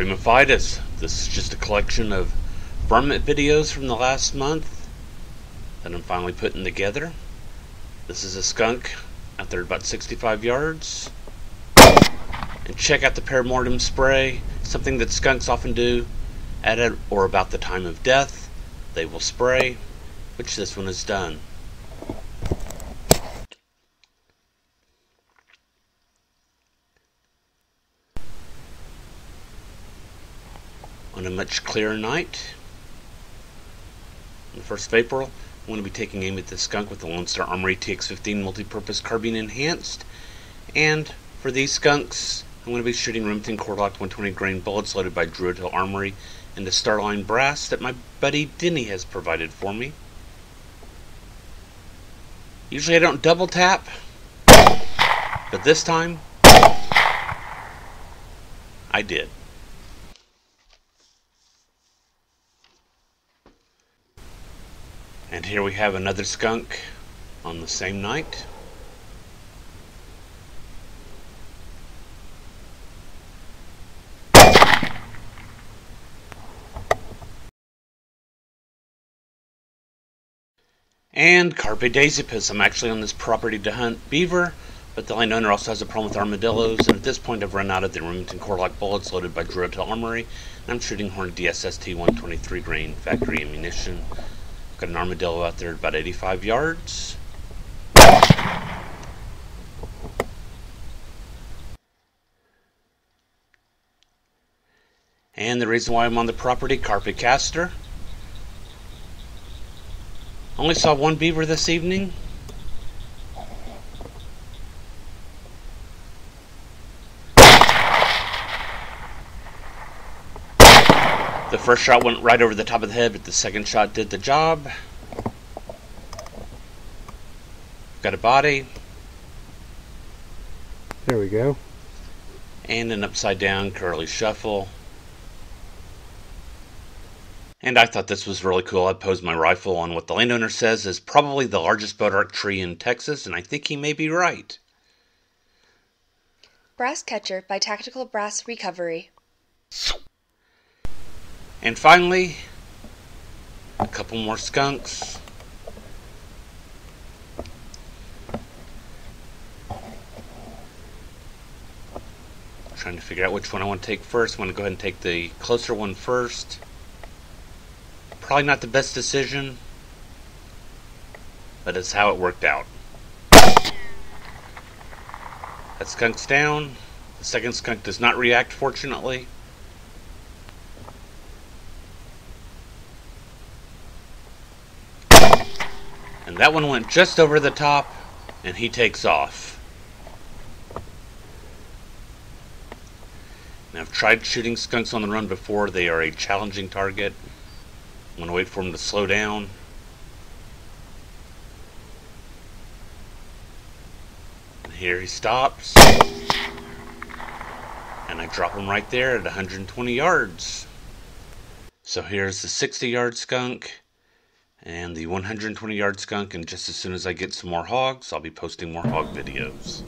Primophytus. This is just a collection of varmint videos from the last month that I'm finally putting together. This is a skunk out there about 65 yards. And check out the perimortem spray, something that skunks often do at or about the time of death. They will spray, which this one has done. On a much clearer night. On the 1st of April, I'm going to be taking aim at the skunk with the Lone Star Armory TX15 multi-purpose carbine enhanced. And for these skunks, I'm going to be shooting Remington Core-Lokt 120 grain bullets loaded by Druid Hill Armory and the Starline brass that my buddy Dinny has provided for me. Usually I don't double tap, but this time I did. And here we have another skunk on the same night. And Carpe Dasypus. I'm actually on this property to hunt beaver, but the landowner also has a problem with armadillos, and at this point I've run out of the Remington Core-Lokt bullets loaded by Hill Armory, and I'm shooting Hornady SST 123 grain factory ammunition. Got an armadillo out there about 85 yards. And the reason why I'm on the property, Carpe Castor. Only saw one beaver this evening. The first shot went right over the top of the head, but the second shot did the job. Got a body. There we go. And an upside down curly shuffle. And I thought this was really cool. I posed my rifle on what the landowner says is probably the largest bodark tree in Texas, and I think he may be right. Brass Catcher by Tactical Brass Recovery. And finally, a couple more skunks. Trying to figure out which one I want to take first. I'm going to go ahead and take the closer one first. Probably not the best decision, but it's how it worked out. That skunk's down. The second skunk does not react, fortunately. And that one went just over the top, and he takes off. Now, I've tried shooting skunks on the run before. They are a challenging target. I'm going to wait for him to slow down. And here he stops. And I drop him right there at 120 yards. So here's the 60 yard skunk and the 120 yard skunk and just as soon as I get some more hogs I'll be posting more hog videos.